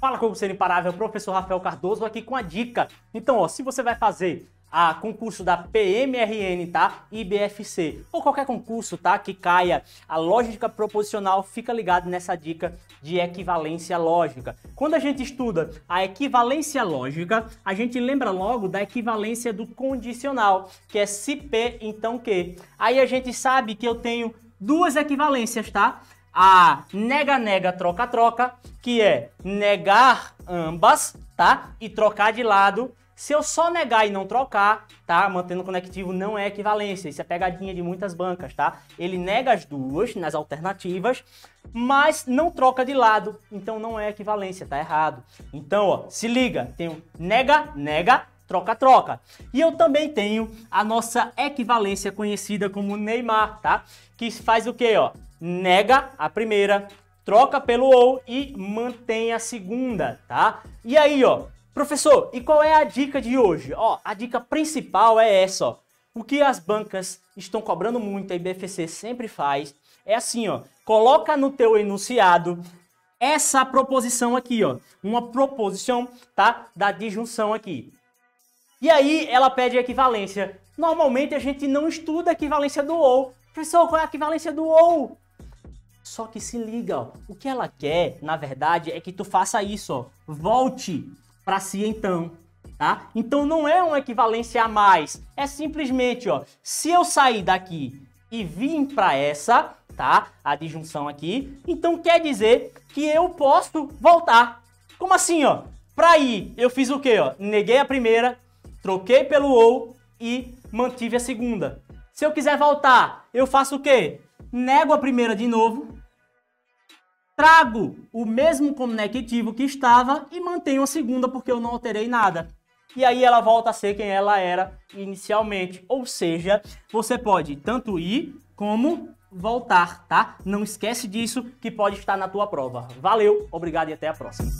Fala concurseiro imparável, professor Rafael Cardoso aqui com a dica. Então, ó, se você vai fazer a concurso da PMRN, tá? IBFC, ou qualquer concurso, tá? Que caia a lógica proposicional, fica ligado nessa dica de equivalência lógica. Quando a gente estuda a equivalência lógica, a gente lembra logo da equivalência do condicional, que é se P, então que. Aí a gente sabe que eu tenho duas equivalências, tá? A nega-nega, troca-troca, que é negar ambas, tá? E trocar de lado se eu só negar e não trocar, tá? Mantendo conectivo não é equivalência. Isso é pegadinha de muitas bancas, tá? Ele nega as duas nas alternativas, mas não troca de lado. Então não é equivalência, tá errado. Então, ó, se liga. Tenho nega, nega, troca, troca. E eu também tenho a nossa equivalência conhecida como Neymar, tá? Que faz o quê, ó? Nega a primeira, troca pelo ou e mantém a segunda, tá? E aí, ó, Professor, e qual é a dica de hoje? Ó, a dica principal é essa, ó. O que as bancas estão cobrando muito, a IBFC sempre faz, é assim, ó. Coloca no teu enunciado essa proposição aqui, ó. Uma proposição, tá? Da disjunção aqui. E aí ela pede equivalência. Normalmente a gente não estuda a equivalência do ou. Professor, qual é a equivalência do ou? Só que se liga, ó. O que ela quer, na verdade, é que tu faça isso, ó. Volte para si então, tá? Então não é uma equivalência a mais, é simplesmente, ó, se eu sair daqui e vir para essa, tá? A disjunção aqui, então quer dizer que eu posso voltar. Como assim, ó? Para ir, eu fiz o quê, ó? Neguei a primeira, troquei pelo ou e mantive a segunda. Se eu quiser voltar, eu faço o quê? Nego a primeira de novo, trago o mesmo conectivo que estava e mantenho a segunda porque eu não alterei nada. E aí ela volta a ser quem ela era inicialmente. Ou seja, você pode tanto ir como voltar, tá? Não esquece disso que pode estar na tua prova. Valeu, obrigado e até a próxima.